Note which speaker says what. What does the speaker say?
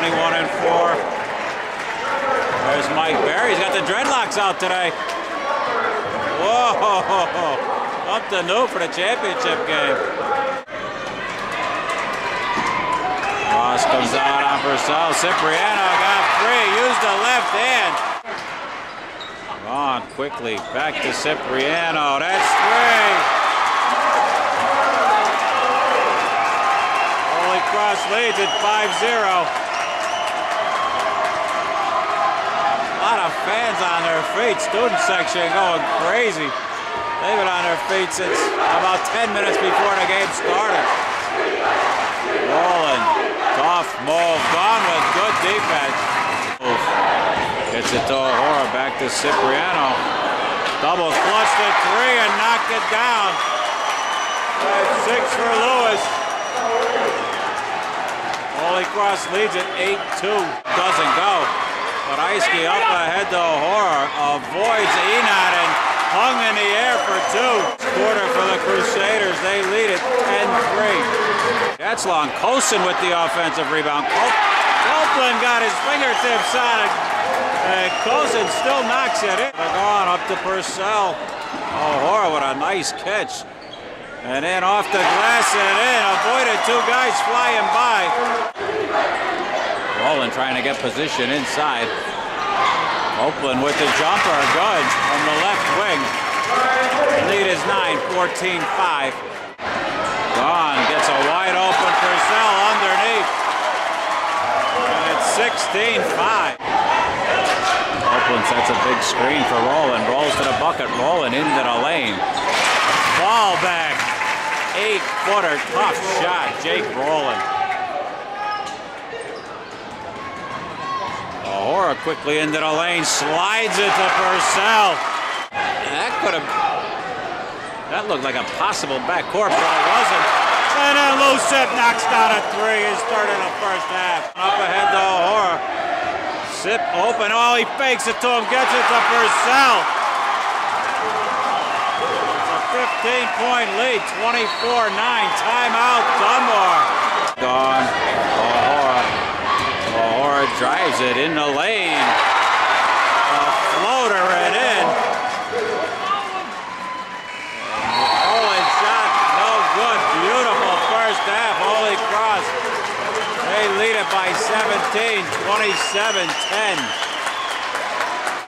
Speaker 1: 21 and 4. There's Mike Berry. He's got the dreadlocks out today. Whoa! Up to new for the championship game. Ross comes out on Purcell. Cipriano got three. Used the left hand. On quickly. Back to Cipriano. That's three. Holy Cross leads at 5-0. Fans on their feet. Student section going crazy. They've been on their feet since about 10 minutes before the game started. Rolling, tough move, gone with good defense. Gets it to O'Hora, back to Cipriano. Double clutch to three and knocked it down. Six for Lewis. Holy Cross leads at 8-2. Doesn't go. But Iski up ahead to O'Hora. Avoids Enot and hung in the air for two. Quarter for the Crusaders. They lead it 10-3. That's long. Coulson with the offensive rebound. Copeland got his fingertips on it. And still knocks it in. They're going up to Purcell. O'Hora with a nice catch. And then off the glass and in. Avoided two guys flying by. Rowland trying to get position inside. Oakland with the jumper, good from the left wing. The lead is 9, 14-5. Gone gets a wide open Purcell underneath. And it's 16-5. Oakland sets a big screen for Rowland. Rolls to the bucket. Rowland into the lane. Ball back. Eight-footer, tough shot. Jake Rowland. O'Hora quickly into the lane, slides it to Purcell. That could have, that looked like a possible backcourt, but it wasn't. And then Lucep knocks down a three and in the first half. Up ahead to O'Hora. Sip open, oh, he fakes it to him, gets it to Purcell. It's a 15-point lead, 24-9, timeout, Dunmore. Gone, drives it in the lane. A floater oh, and in. Holy shot, no good. Beautiful first half. Holy Cross. They lead it by 17, 27-10.